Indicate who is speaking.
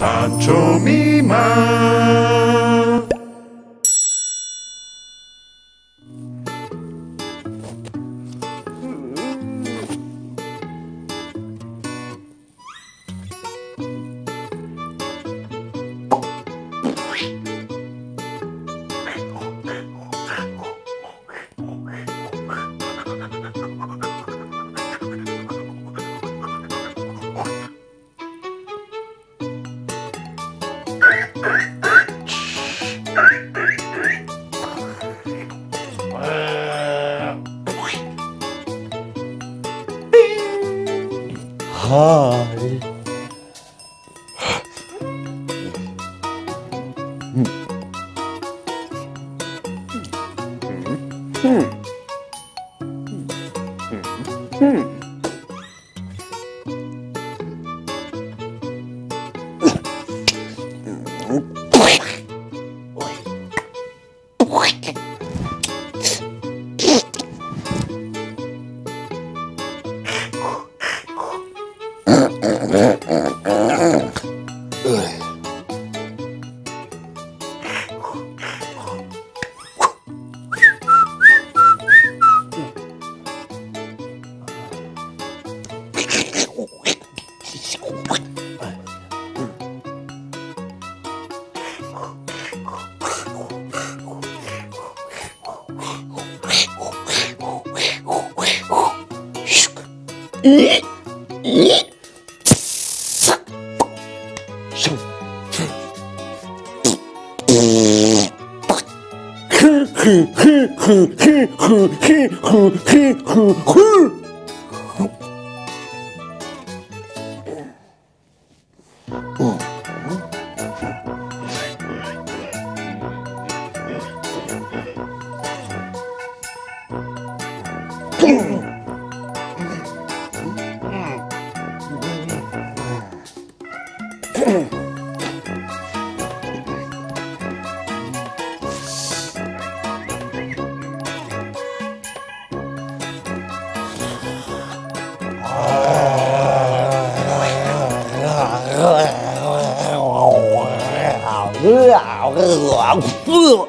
Speaker 1: Pancho Mima. Hi. Hmm. Hmm. Hmm. えっ Mm-hmm. 饿啊，饿啊อ